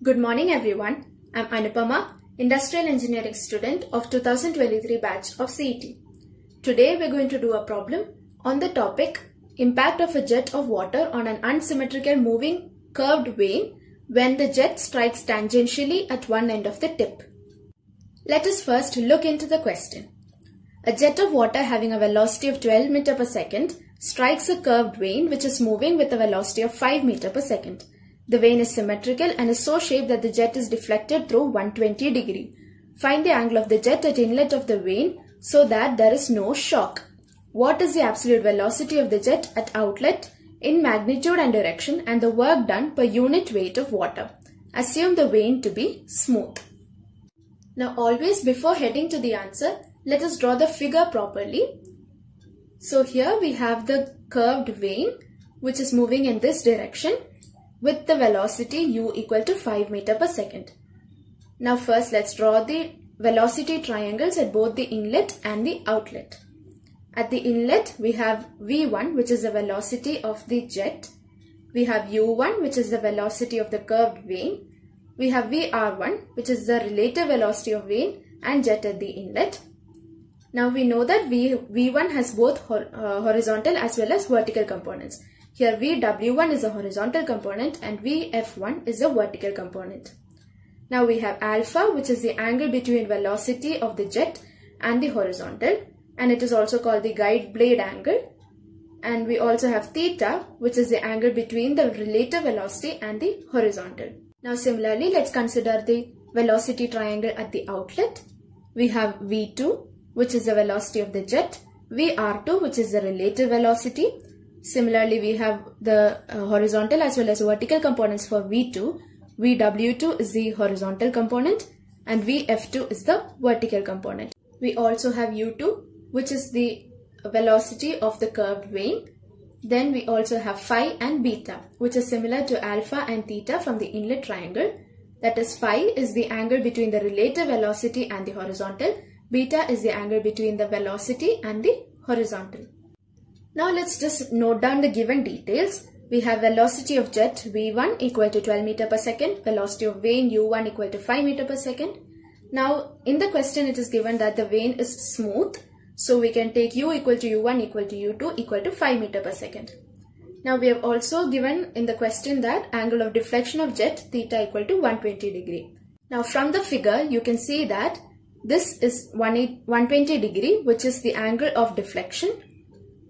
Good morning everyone. I'm Anupama, Industrial Engineering student of 2023 batch of CET. Today we're going to do a problem on the topic impact of a jet of water on an unsymmetrical moving curved vane when the jet strikes tangentially at one end of the tip. Let us first look into the question. A jet of water having a velocity of 12 meter per second strikes a curved vane which is moving with a velocity of 5 meter per second. The vane is symmetrical and is so shaped that the jet is deflected through 120 degree. Find the angle of the jet at inlet of the vane so that there is no shock. What is the absolute velocity of the jet at outlet in magnitude and direction and the work done per unit weight of water? Assume the vane to be smooth. Now always before heading to the answer, let us draw the figure properly. So here we have the curved vane which is moving in this direction with the velocity u equal to 5 meter per second. Now first let's draw the velocity triangles at both the inlet and the outlet. At the inlet we have v1 which is the velocity of the jet. We have u1 which is the velocity of the curved vane. We have vr1 which is the relative velocity of vane and jet at the inlet. Now we know that v, v1 has both hor uh, horizontal as well as vertical components. Here VW1 is a horizontal component and VF1 is a vertical component. Now we have alpha which is the angle between velocity of the jet and the horizontal and it is also called the guide blade angle. And we also have theta which is the angle between the relative velocity and the horizontal. Now similarly let's consider the velocity triangle at the outlet. We have V2 which is the velocity of the jet, VR2 which is the relative velocity Similarly, we have the uh, horizontal as well as vertical components for V2. VW2 is the horizontal component and VF2 is the vertical component. We also have U2 which is the velocity of the curved vane. Then we also have phi and beta which is similar to alpha and theta from the inlet triangle. That is phi is the angle between the relative velocity and the horizontal. Beta is the angle between the velocity and the horizontal. Now let's just note down the given details. We have velocity of jet v1 equal to 12 meter per second, velocity of vane u1 equal to 5 meter per second. Now in the question it is given that the vane is smooth. So we can take u equal to u1 equal to u2 equal to 5 meter per second. Now we have also given in the question that angle of deflection of jet theta equal to 120 degree. Now from the figure you can see that this is 120 degree which is the angle of deflection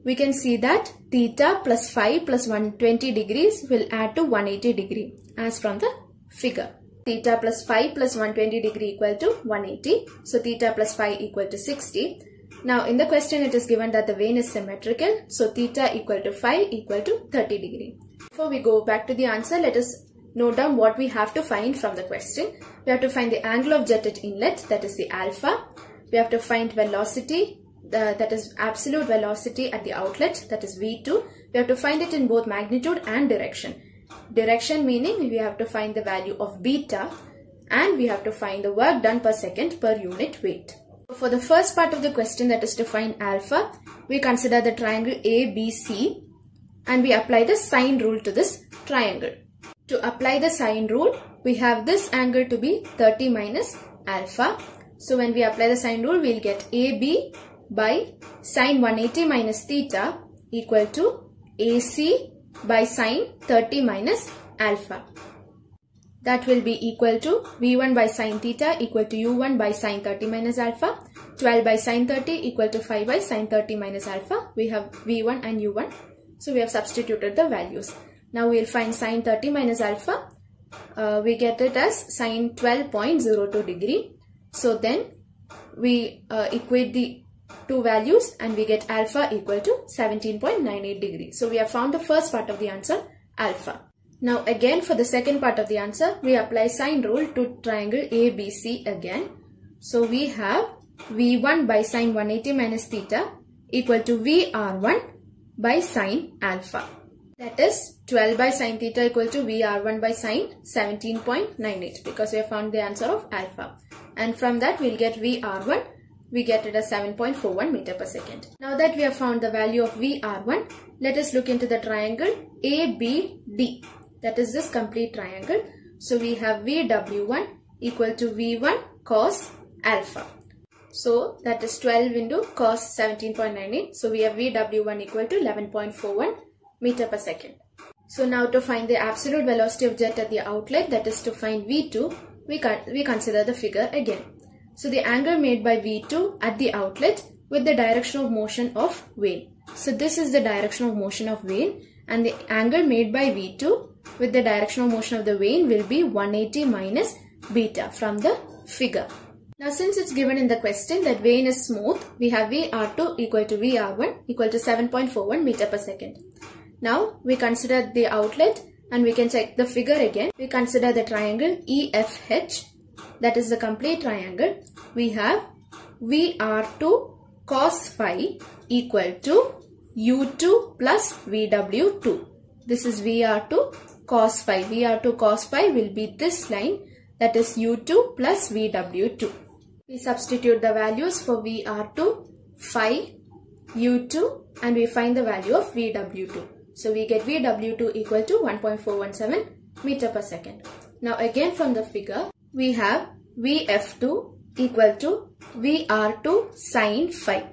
we can see that theta phi plus 120 degrees will add to 180 degree as from the figure. Theta phi plus 120 degree equal to 180. So theta phi equal to 60. Now in the question it is given that the vane is symmetrical. So theta equal to phi equal to 30 degree. Before we go back to the answer, let us note down what we have to find from the question. We have to find the angle of jet at inlet that is the alpha. We have to find velocity the, that is absolute velocity at the outlet that is V2 we have to find it in both magnitude and direction. Direction meaning we have to find the value of beta and we have to find the work done per second per unit weight. For the first part of the question that is to find alpha we consider the triangle ABC and we apply the sine rule to this triangle. To apply the sine rule we have this angle to be 30 minus alpha. So when we apply the sine rule we'll get AB by sine 180 minus theta equal to AC by sine 30 minus alpha. That will be equal to V1 by sine theta equal to U1 by sine 30 minus alpha. 12 by sine 30 equal to 5 by sine 30 minus alpha. We have V1 and U1. So we have substituted the values. Now we will find sine 30 minus alpha. Uh, we get it as sine 12.02 degree. So then we uh, equate the two values and we get alpha equal to 17.98 degrees. So we have found the first part of the answer alpha. Now again for the second part of the answer we apply sine rule to triangle ABC again. So we have V1 by sine 180 minus theta equal to VR1 by sine alpha. That is 12 by sine theta equal to VR1 by sine 17.98 because we have found the answer of alpha. And from that we'll get VR1 we get it as 7.41 meter per second. Now that we have found the value of VR1, let us look into the triangle ABD. That is this complete triangle. So we have VW1 equal to V1 cos alpha. So that is 12 into cos 17.98. So we have VW1 equal to 11.41 meter per second. So now to find the absolute velocity of jet at the outlet that is to find V2 we, we consider the figure again. So the angle made by V2 at the outlet with the direction of motion of vane. So this is the direction of motion of vane and the angle made by V2 with the direction of motion of the vane will be 180 minus beta from the figure. Now since it's given in the question that vane is smooth, we have VR2 equal to VR1 equal to 7.41 meter per second. Now we consider the outlet and we can check the figure again. We consider the triangle EFH that is the complete triangle. We have VR2 cos phi equal to U2 plus VW2. This is VR2 cos phi. VR2 cos phi will be this line that is U2 plus VW2. We substitute the values for VR2, phi, U2 and we find the value of VW2. So we get VW2 equal to 1.417 meter per second. Now again from the figure, we have VF2 equal to VR2 sine phi.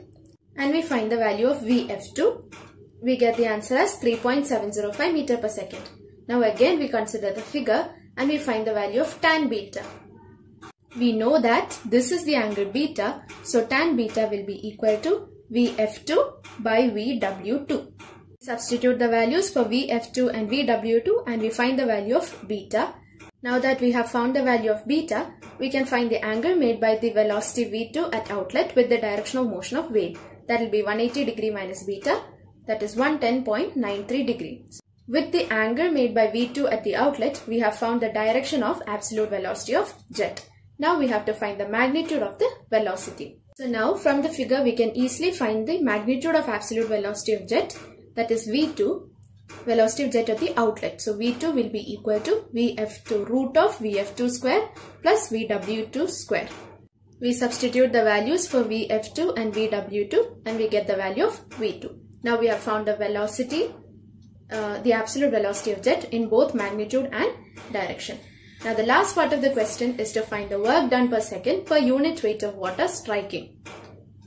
And we find the value of VF2. We get the answer as 3.705 meter per second. Now again we consider the figure and we find the value of tan beta. We know that this is the angle beta, so tan beta will be equal to Vf2 by Vw2. Substitute the values for Vf2 and Vw2 and we find the value of beta. Now that we have found the value of beta, we can find the angle made by the velocity v2 at outlet with the direction of motion of vane. That will be 180 degree minus beta, that is 110.93 degrees. With the angle made by v2 at the outlet, we have found the direction of absolute velocity of jet. Now we have to find the magnitude of the velocity. So now from the figure we can easily find the magnitude of absolute velocity of jet that is V2 velocity of jet at the outlet. So V2 will be equal to Vf2 root of Vf2 square plus Vw2 square. We substitute the values for Vf2 and Vw2 and we get the value of V2. Now we have found the velocity, uh, the absolute velocity of jet in both magnitude and direction. Now the last part of the question is to find the work done per second per unit weight of water striking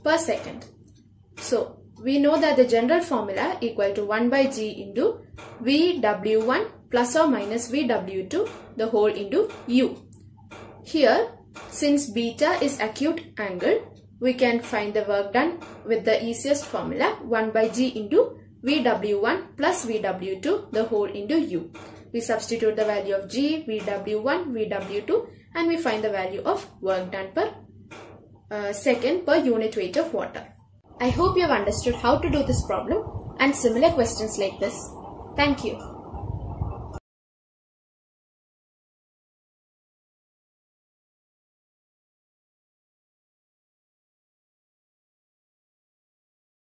per second. So we know that the general formula equal to 1 by g into Vw1 plus or minus Vw2 the whole into u. Here since beta is acute angle we can find the work done with the easiest formula 1 by g into Vw1 plus Vw2 the whole into u. We substitute the value of G, VW1, VW2 and we find the value of work done per uh, second per unit weight of water. I hope you have understood how to do this problem and similar questions like this. Thank you.